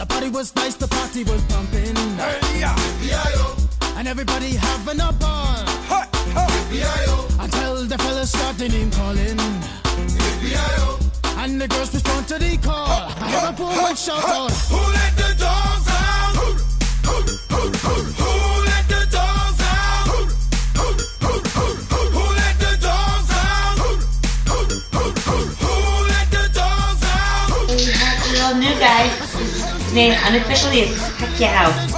The party was nice, the party was pumping. And everybody having a ball. Until the fellas start their name calling. And the girls respond to the call. I hear a poor one shout out. Who let the dogs out? Who let the dogs out? Who let the dogs out? Who let the dogs out? We have a little new guy. His name unofficially is Pacquiao.